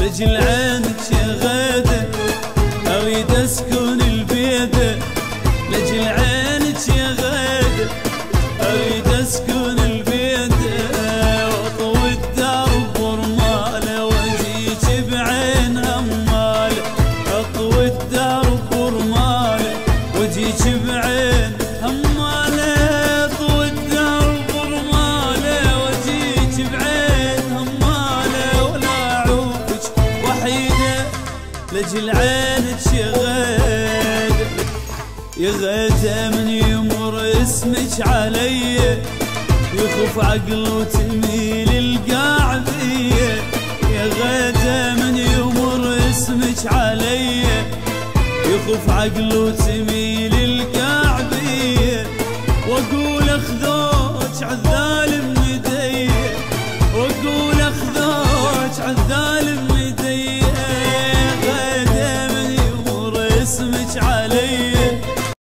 لجل عينك يا غادة أريد أسكن البيدة لجل عينك يا غادة أريد أسكن البيدة وأطوي الدرب ورمالة واجيك بعين همالة أطوي الدرب ورمالة واجيك لجل غادة يا غيته من يمر اسمك علي يخف عقل وتميل القاعدية. يا غيته من يمر اسمك علي يخف عقل وتميل القاعدية. وأقول أخذوك عالظالم ندي وأقول أخذوك عالظالم علي.